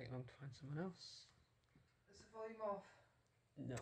take long to find someone else. Is the volume off? No.